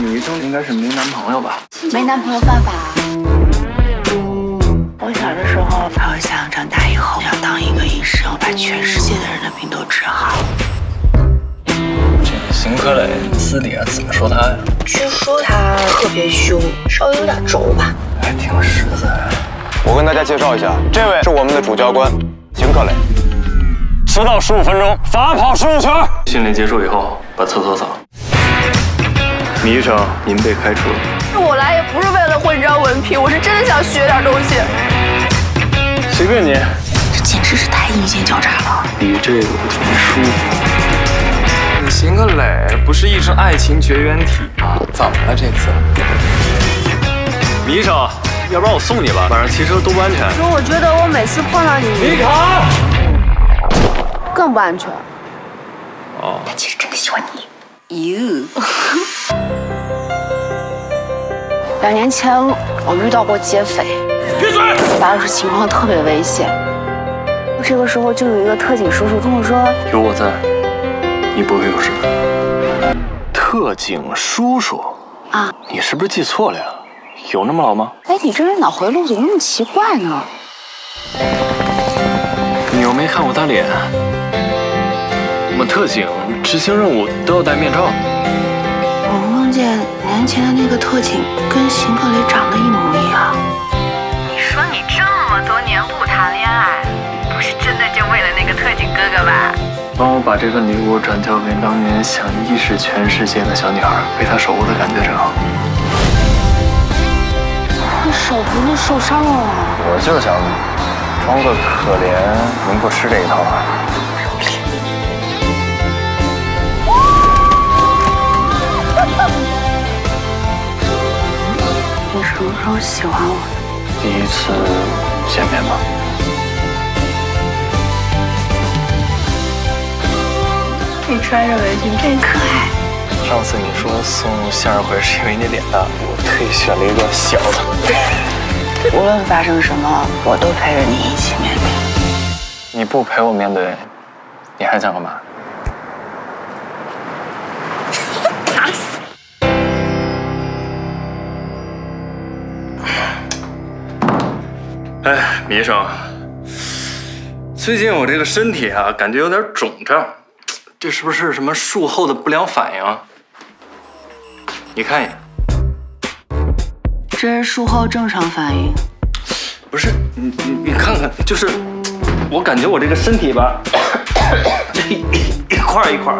看女医生应该是没男朋友吧？没男朋友犯法。我小的时候，好想长大以后要当一个医生，把全世界的人的病都治好。这个邢克磊私底下怎么说他呀？据说他特别凶，稍微有点轴吧。还挺实在。我跟大家介绍一下，这位是我们的主教官邢克磊。迟到十五分钟，罚跑十五圈。训练结束以后，把厕所扫。米医生，您被开除了。我来也不是为了混张文凭，我是真的想学点东西。随便你。这简直是太阴险狡诈了。比这个我就舒服。你行个磊不是一直爱情绝缘体吗？怎么了这次？米医生，要不然我送你吧，晚上骑车多不安全。可我觉得我每次碰到你，米卡。更不安全。哦。他其实真的喜欢你。You。两年前我遇到过劫匪，闭嘴！当时情况特别危险。这个时候就有一个特警叔叔跟我说：“有我在，你不会有事的。”特警叔叔啊，你是不是记错了呀？有那么老吗？哎，你这人脑回路怎么那么奇怪呢？你又没看我打脸。我们特警执行任务都要戴面罩。我梦见年前的那个特警跟邢克雷长得一模一样。你说你这么多年不谈恋爱，不是真的就为了那个特警哥哥吧？帮我把这份礼物转交给当年想意识全世界的小女孩，被他守护的感觉真好。你手不是受伤了？我就想装个可怜，能不吃这一套啊？什么时候喜欢我的？第一次见面吗。你穿着围裙真可爱。上次你说送向日葵是因为你脸大，我特意选了一个小的。无论发生什么，我都陪着你一起面对。你不陪我面对，你还想干嘛？哎，米医生，最近我这个身体啊，感觉有点肿胀，这是不是什么术后的不良反应？你看一眼。这是术后正常反应。不是，你你你看看，就是我感觉我这个身体吧，这一一块一块